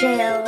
jail.